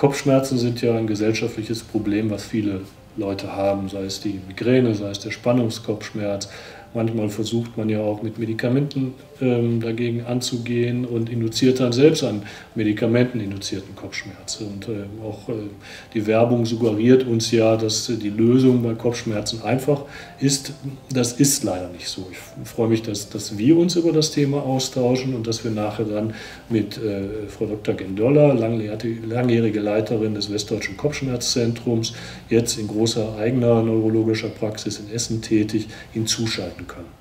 Kopfschmerzen sind ja ein gesellschaftliches Problem, was viele Leute haben, sei es die Migräne, sei es der Spannungskopfschmerz, Manchmal versucht man ja auch mit Medikamenten ähm, dagegen anzugehen und induziert dann selbst einen medikamenteninduzierten Kopfschmerz. Und äh, auch äh, die Werbung suggeriert uns ja, dass äh, die Lösung bei Kopfschmerzen einfach ist. Das ist leider nicht so. Ich freue mich, dass, dass wir uns über das Thema austauschen und dass wir nachher dann mit äh, Frau Dr. Gendolla, langjährige Leiterin des Westdeutschen Kopfschmerzzentrums, jetzt in großer eigener neurologischer Praxis in Essen tätig, hinzuschalten arbeiten können.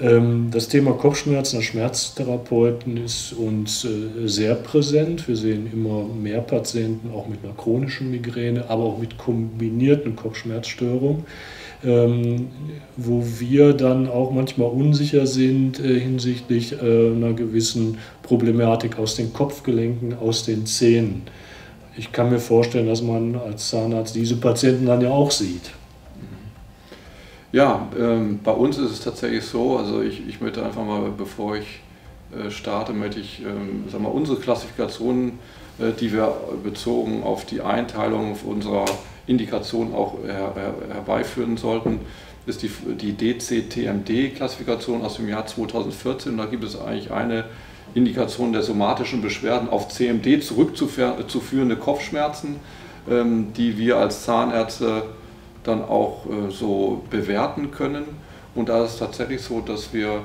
Ähm, das Thema Kopfschmerzen als Schmerztherapeuten ist uns äh, sehr präsent. Wir sehen immer mehr Patienten, auch mit einer chronischen Migräne, aber auch mit kombinierten Kopfschmerzstörungen, ähm, wo wir dann auch manchmal unsicher sind äh, hinsichtlich äh, einer gewissen Problematik aus den Kopfgelenken, aus den Zähnen. Ich kann mir vorstellen, dass man als Zahnarzt diese Patienten dann ja auch sieht. Ja, ähm, bei uns ist es tatsächlich so, also ich, ich möchte einfach mal, bevor ich äh, starte, möchte ich ähm, sag mal, unsere Klassifikation, äh, die wir bezogen auf die Einteilung unserer Indikation auch her, her, herbeiführen sollten, ist die, die DCTMD-Klassifikation aus dem Jahr 2014. Da gibt es eigentlich eine Indikation der somatischen Beschwerden auf CMD zurückzuführende Kopfschmerzen, ähm, die wir als Zahnärzte dann auch äh, so bewerten können. Und da ist es tatsächlich so, dass wir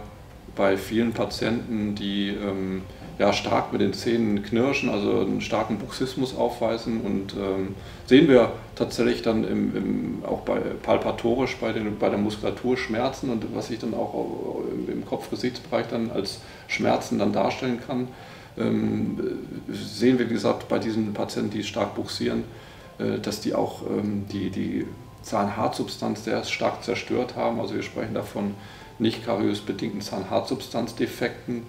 bei vielen Patienten, die ähm, ja, stark mit den Zähnen knirschen, also einen starken Bruxismus aufweisen und ähm, sehen wir tatsächlich dann im, im, auch bei, palpatorisch bei, den, bei der Muskulatur Schmerzen und was sich dann auch im Kopf-Gesichtsbereich dann als Schmerzen dann darstellen kann, ähm, sehen wir, wie gesagt, bei diesen Patienten, die stark buxieren, äh, dass die auch ähm, die, die Zahnhartsubstanz sehr stark zerstört haben. Also wir sprechen davon nicht kariös bedingten Zahnhartsubstanzdefekten,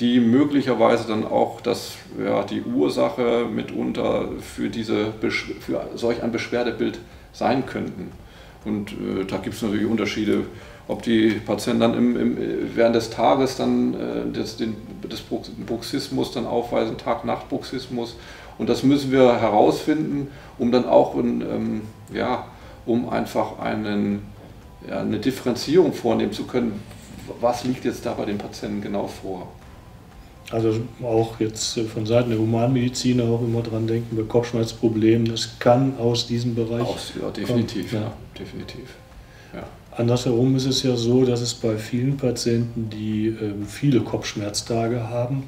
die möglicherweise dann auch das, ja, die Ursache mitunter für, diese, für solch ein Beschwerdebild sein könnten. Und äh, da gibt es natürlich Unterschiede, ob die Patienten dann im, im, während des Tages dann äh, das, den das Bruxismus dann aufweisen, Tag-Nacht-Bruxismus. Und das müssen wir herausfinden, um dann auch in, ähm, ja, um einfach einen, ja, eine Differenzierung vornehmen zu können, was liegt jetzt da bei den Patienten genau vor. Also auch jetzt von Seiten der Humanmediziner auch immer dran denken, bei Kopfschmerzproblemen, das kann aus diesem Bereich. Aus, ja, definitiv, kommen. ja, definitiv. Ja. Andersherum ist es ja so, dass es bei vielen Patienten, die äh, viele Kopfschmerztage haben,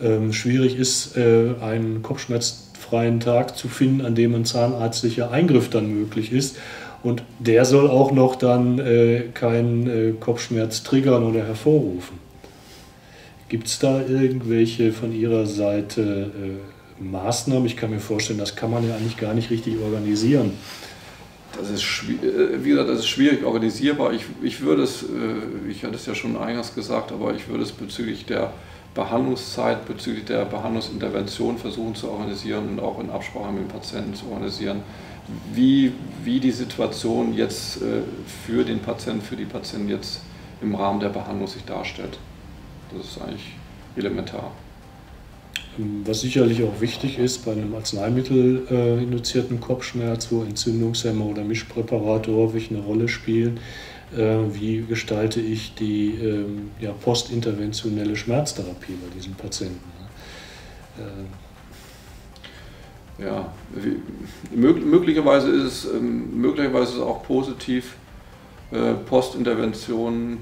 äh, schwierig ist, äh, einen Kopfschmerz freien Tag zu finden, an dem ein zahnärztlicher Eingriff dann möglich ist. Und der soll auch noch dann äh, keinen äh, Kopfschmerz triggern oder hervorrufen. Gibt es da irgendwelche von Ihrer Seite äh, Maßnahmen? Ich kann mir vorstellen, das kann man ja eigentlich gar nicht richtig organisieren. Das ist, äh, wie gesagt, das ist schwierig organisierbar. Ich, ich würde es, äh, ich hatte es ja schon eingangs gesagt, aber ich würde es bezüglich der Behandlungszeit bezüglich der Behandlungsintervention versuchen zu organisieren und auch in Absprache mit dem Patienten zu organisieren, wie, wie die Situation jetzt äh, für den Patienten, für die Patienten jetzt im Rahmen der Behandlung sich darstellt. Das ist eigentlich elementar. Was sicherlich auch wichtig ist bei einem Arzneimittel äh, induzierten Kopfschmerz, wo Entzündungshemmer oder Mischpräparate häufig eine Rolle spielen, wie gestalte ich die ähm, ja, postinterventionelle Schmerztherapie bei diesen Patienten. Äh, ja, möglicherweise, ist es, ähm, möglicherweise ist es auch positiv, äh, Postintervention,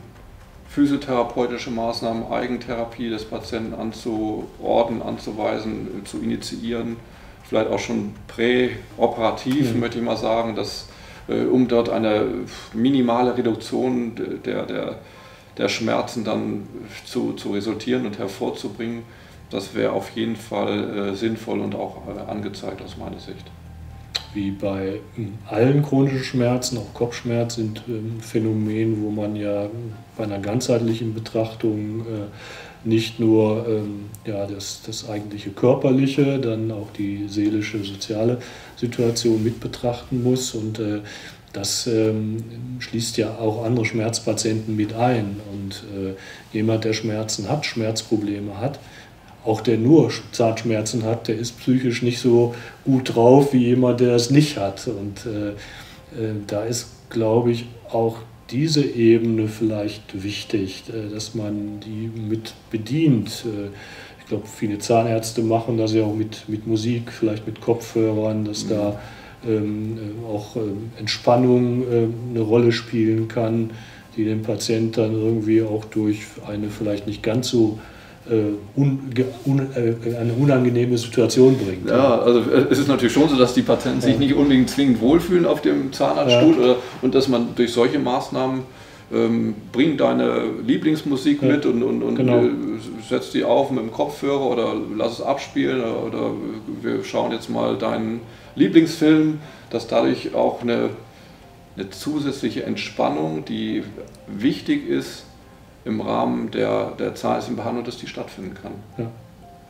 physiotherapeutische Maßnahmen, Eigentherapie des Patienten anzuordnen, anzuweisen, zu initiieren, vielleicht auch schon präoperativ, mhm. möchte ich mal sagen, dass äh, um dort eine minimale Reduktion der, der, der Schmerzen dann zu, zu resultieren und hervorzubringen. Das wäre auf jeden Fall äh, sinnvoll und auch äh, angezeigt aus meiner Sicht. Wie bei hm, allen chronischen Schmerzen, auch Kopfschmerz sind ähm, Phänomene, wo man ja bei einer ganzheitlichen Betrachtung äh, nicht nur ähm, ja, das, das eigentliche körperliche, dann auch die seelische, soziale Situation mit betrachten muss. Und äh, das ähm, schließt ja auch andere Schmerzpatienten mit ein. Und äh, jemand, der Schmerzen hat, Schmerzprobleme hat, auch der nur Zahnschmerzen hat, der ist psychisch nicht so gut drauf wie jemand, der es nicht hat. Und äh, äh, da ist, glaube ich, auch diese Ebene vielleicht wichtig, äh, dass man die mit bedient. Äh, ich glaube, viele Zahnärzte machen das ja auch mit, mit Musik, vielleicht mit Kopfhörern, dass mhm. da ähm, äh, auch ähm, Entspannung äh, eine Rolle spielen kann, die den Patienten dann irgendwie auch durch eine vielleicht nicht ganz so un, un, äh, eine unangenehme Situation bringt. Ja, also äh, es ist natürlich schon so, dass die Patienten sich nicht unbedingt zwingend wohlfühlen auf dem Zahnarztstuhl ja. oder, und dass man durch solche Maßnahmen ähm, bring deine Lieblingsmusik ja, mit und, und, und genau. setz die auf mit dem Kopfhörer oder lass es abspielen oder, oder wir schauen jetzt mal deinen Lieblingsfilm, dass dadurch auch eine, eine zusätzliche Entspannung, die wichtig ist, im Rahmen der, der zahnärztlichen Behandlung, dass die stattfinden kann. Ja.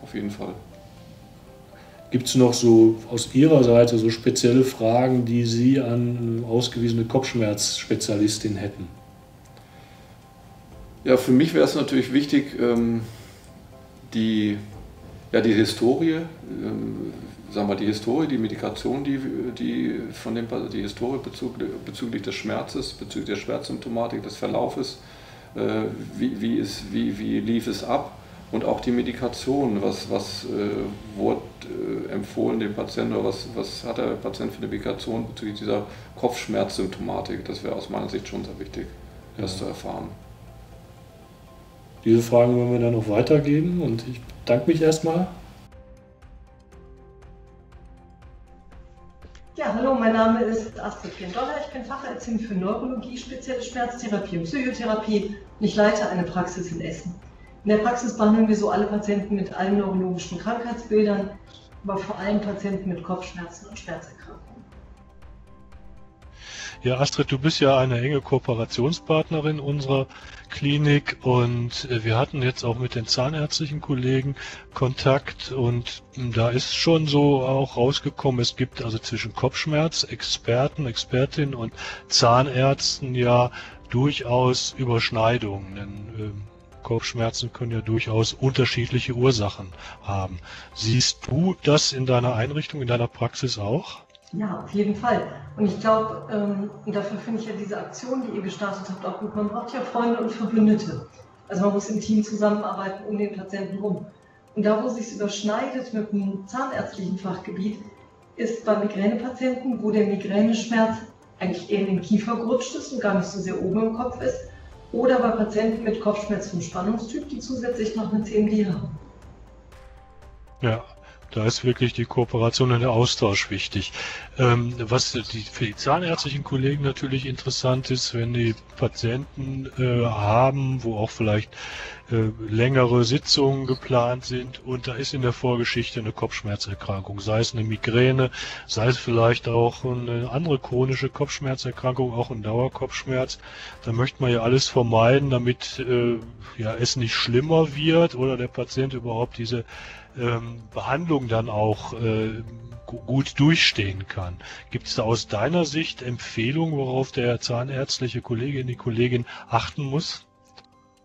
Auf jeden Fall. Gibt es noch so aus Ihrer Seite so spezielle Fragen, die Sie an ausgewiesene Kopfschmerzspezialistin hätten? Ja, für mich wäre es natürlich wichtig, ähm, die, ja, die Historie, ähm, sagen wir die Historie, die Medikation, die, die von dem, die Historie bezüglich, bezüglich des Schmerzes, bezüglich der Schmerzsymptomatik, des Verlaufes, wie, wie, ist, wie, wie lief es ab und auch die Medikation, was, was äh, wurde äh, empfohlen dem Patienten oder was, was hat der Patient für eine Medikation bezüglich dieser Kopfschmerzsymptomatik, das wäre aus meiner Sicht schon sehr wichtig, das ja. zu erfahren. Diese Fragen wollen wir dann noch weitergeben und ich bedanke mich erstmal mein Name ist Astrid Gendoller. Ich bin Fachärztin für Neurologie, spezielle Schmerztherapie und Psychotherapie und ich leite eine Praxis in Essen. In der Praxis behandeln wir so alle Patienten mit allen neurologischen Krankheitsbildern, aber vor allem Patienten mit Kopfschmerzen und Schmerzerkrankungen. Ja, Astrid, du bist ja eine enge Kooperationspartnerin unserer Klinik und äh, wir hatten jetzt auch mit den zahnärztlichen Kollegen Kontakt und da ist schon so auch rausgekommen, es gibt also zwischen Kopfschmerzexperten, Expertinnen und Zahnärzten ja durchaus Überschneidungen. Denn, äh, Kopfschmerzen können ja durchaus unterschiedliche Ursachen haben. Siehst du das in deiner Einrichtung, in deiner Praxis auch? Ja, auf jeden Fall. Und ich glaube, ähm, dafür finde ich ja diese Aktion, die ihr gestartet habt, auch gut. Man braucht ja Freunde und Verbündete. Also man muss im Team zusammenarbeiten um den Patienten rum. Und da, wo es sich überschneidet mit dem zahnärztlichen Fachgebiet, ist bei Migränepatienten, wo der Migräneschmerz eigentlich eher in den Kiefer gerutscht ist und gar nicht so sehr oben im Kopf ist, oder bei Patienten mit Kopfschmerz vom Spannungstyp, die zusätzlich noch eine CMD haben. Ja, da ist wirklich die Kooperation und der Austausch wichtig. Ähm, was die, für die zahnärztlichen Kollegen natürlich interessant ist, wenn die Patienten äh, haben, wo auch vielleicht äh, längere Sitzungen geplant sind und da ist in der Vorgeschichte eine Kopfschmerzerkrankung, sei es eine Migräne, sei es vielleicht auch eine andere chronische Kopfschmerzerkrankung, auch ein Dauerkopfschmerz. Da möchte man ja alles vermeiden, damit äh, ja, es nicht schlimmer wird oder der Patient überhaupt diese ähm, Behandlung dann auch äh, gut durchstehen kann. Gibt es da aus deiner Sicht Empfehlungen, worauf der zahnärztliche Kollegin, die Kollegin achten muss?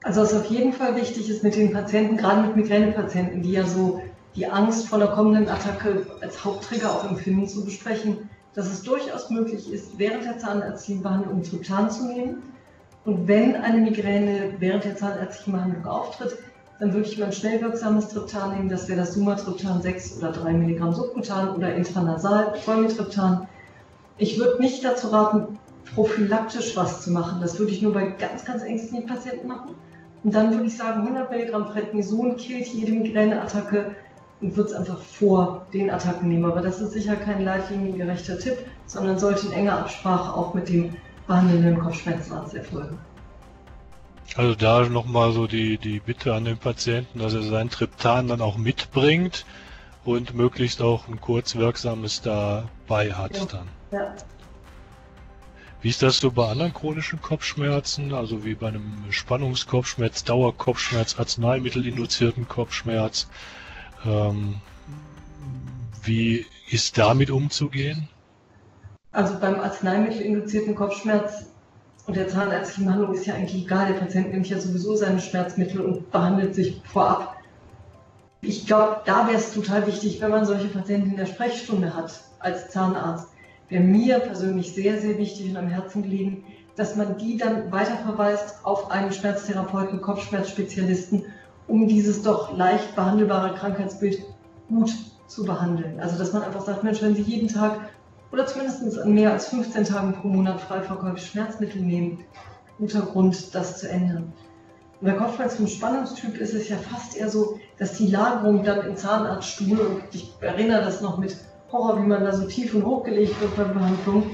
Also was auf jeden Fall wichtig ist mit den Patienten, gerade mit Migränepatienten, die ja so die Angst vor der kommenden Attacke als Hauptträger auch empfinden, zu besprechen, dass es durchaus möglich ist, während der zahnärztlichen Behandlung Triptan zu nehmen. Und wenn eine Migräne während der zahnärztlichen Behandlung auftritt, dann würde ich mal ein schnell wirksames Triptan nehmen, das wäre das Sumatriptan 6 oder 3 Milligramm subkutan oder intranasal Folmitriptan. Ich würde nicht dazu raten, prophylaktisch was zu machen. Das würde ich nur bei ganz, ganz ängstlichen Patienten machen. Und dann würde ich sagen, 100 Milligramm Prednison killt jede Migräneattacke und würde es einfach vor den Attacken nehmen. Aber das ist sicher kein leitliniengerechter Tipp, sondern sollte in enger Absprache auch mit dem behandelnden Kopfschmerzarzt erfolgen. Also da nochmal so die, die Bitte an den Patienten, dass er sein Triptan dann auch mitbringt und möglichst auch ein kurzwirksames dabei hat ja. dann. Ja. Wie ist das so bei anderen chronischen Kopfschmerzen, also wie bei einem Spannungskopfschmerz, Dauerkopfschmerz, Arzneimittelinduzierten Kopfschmerz? Ähm, wie ist damit umzugehen? Also beim Arzneimittelinduzierten Kopfschmerz und der zahnärztlichen Behandlung ist ja eigentlich egal. Der Patient nimmt ja sowieso seine Schmerzmittel und behandelt sich vorab. Ich glaube, da wäre es total wichtig, wenn man solche Patienten in der Sprechstunde hat als Zahnarzt. Wäre mir persönlich sehr, sehr wichtig und am Herzen gelegen, dass man die dann weiterverweist auf einen Schmerztherapeuten, Kopfschmerzspezialisten, um dieses doch leicht behandelbare Krankheitsbild gut zu behandeln. Also dass man einfach sagt, Mensch, wenn Sie jeden Tag oder zumindest an mehr als 15 Tagen pro Monat freiverkäufliche Schmerzmittel nehmen, guter Grund, das zu ändern. Und bei Spannungstyp ist es ja fast eher so, dass die Lagerung dann im Zahnarztstuhl, und ich erinnere das noch mit Horror, wie man da so tief und hochgelegt wird bei Behandlung,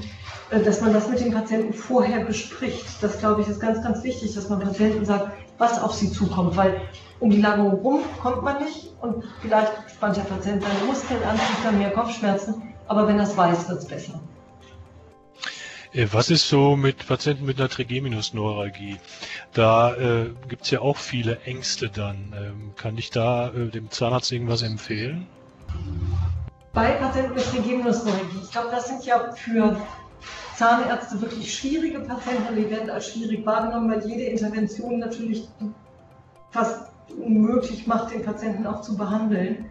äh, dass man das mit dem Patienten vorher bespricht. Das, glaube ich, ist ganz, ganz wichtig, dass man Patienten sagt, was auf sie zukommt, weil um die Lagerung rum kommt man nicht und vielleicht spannt der Patient seine Muskeln an, kriegt dann mehr Kopfschmerzen, aber wenn das weiß, wird es besser. Äh, was ist so mit Patienten mit einer Trigeminusneuralgie? Da äh, gibt es ja auch viele Ängste dann. Ähm, kann ich da äh, dem Zahnarzt irgendwas empfehlen? Bei Patienten mit Trigeminusneuralgie, ich glaube, das sind ja für Zahnärzte wirklich schwierige Patienten, die werden als schwierig wahrgenommen, weil jede Intervention natürlich fast unmöglich macht, den Patienten auch zu behandeln.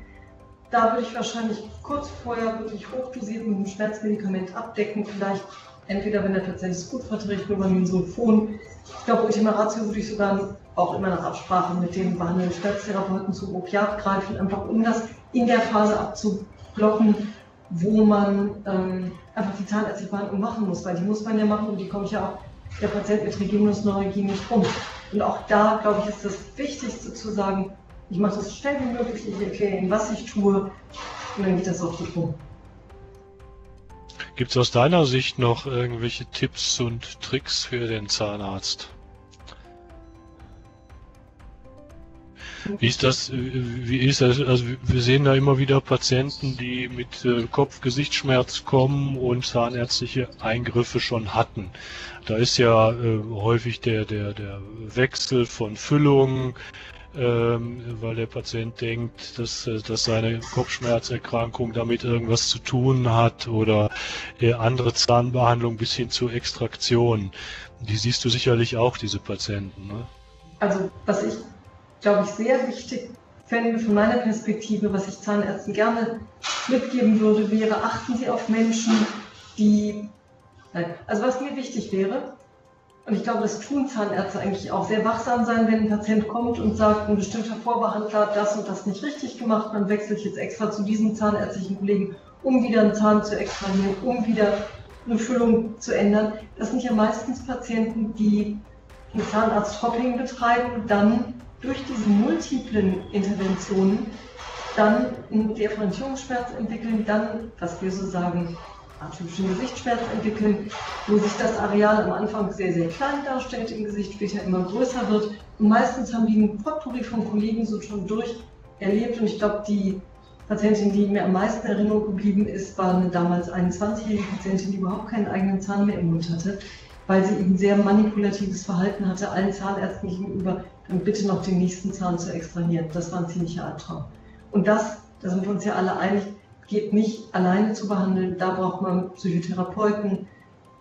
Da würde ich wahrscheinlich kurz vorher wirklich hochdosiert mit einem Schmerzmedikament abdecken, vielleicht entweder wenn der Patient es gut verträgt, über ein Sulfon. Ich glaube, Ultima Ratio würde ich sogar auch immer nach Absprache mit dem behandelnden Schmerztherapeuten zum Opiat greifen, einfach um das in der Phase abzublocken, wo man ähm, einfach die zahnärztliche Behandlung machen muss, weil die muss man ja machen und die kommt ja auch der Patient mit Trigeminusneuralgie nicht rum. Und auch da, glaube ich, ist das Wichtigste zu sagen, ich mache das schnell wie möglich, ich erkläre Ihnen, was ich tue und dann geht das auch gut rum. Gibt es aus deiner Sicht noch irgendwelche Tipps und Tricks für den Zahnarzt? Wie ist das, wie ist das, also wir sehen da immer wieder Patienten, die mit äh, Kopf-Gesichtsschmerz kommen und zahnärztliche Eingriffe schon hatten. Da ist ja äh, häufig der, der, der Wechsel von Füllungen, weil der Patient denkt, dass, äh, dass seine Kopfschmerzerkrankung damit irgendwas zu tun hat oder äh, andere Zahnbehandlung bis hin zur Extraktion. Die siehst du sicherlich auch, diese Patienten. Ne? Also was ich glaube ich, sehr wichtig fände von meiner Perspektive, was ich Zahnärzten gerne mitgeben würde, wäre, achten Sie auf Menschen, die, nein, also was mir wichtig wäre, und ich glaube, das tun Zahnärzte eigentlich auch, sehr wachsam sein, wenn ein Patient kommt und sagt, ein bestimmter Vorbehandler hat das und das nicht richtig gemacht, man wechselt jetzt extra zu diesem zahnärztlichen Kollegen, um wieder einen Zahn zu extrahieren, um wieder eine Füllung zu ändern. Das sind ja meistens Patienten, die ein Zahnarzt-Hopping betreiben, dann durch diese multiplen Interventionen dann einen Differenzierungsschmerz entwickeln, dann, was wir so sagen, atypischen Gesichtsschmerz entwickeln, wo sich das Areal am Anfang sehr, sehr klein darstellt, im Gesicht später immer größer wird. Und meistens haben die einen Potpourri von Kollegen so schon durcherlebt. Und ich glaube, die Patientin, die mir am meisten in Erinnerung geblieben ist, war eine damals 21-jährige Patientin, die überhaupt keinen eigenen Zahn mehr im Mund hatte, weil sie eben sehr manipulatives Verhalten hatte, allen Zahnärzten gegenüber dann bitte noch den nächsten Zahn zu extrahieren. Das war ein ziemlicher Albtraum. Und das, da sind wir uns ja alle einig, geht nicht alleine zu behandeln. Da braucht man Psychotherapeuten,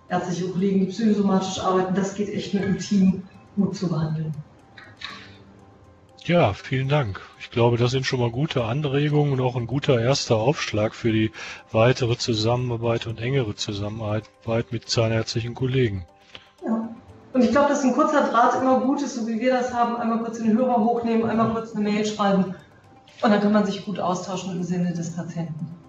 ärztliche Kollegen, die psychosomatisch arbeiten. Das geht echt mit dem Team gut zu behandeln. Ja, vielen Dank. Ich glaube, das sind schon mal gute Anregungen und auch ein guter erster Aufschlag für die weitere Zusammenarbeit und engere Zusammenarbeit mit zahnärztlichen Kollegen. Ja. Und ich glaube, dass ein kurzer Draht immer gut ist, so wie wir das haben. Einmal kurz den Hörer hochnehmen, einmal kurz eine Mail schreiben. Und dann kann man sich gut austauschen im Sinne des Patienten.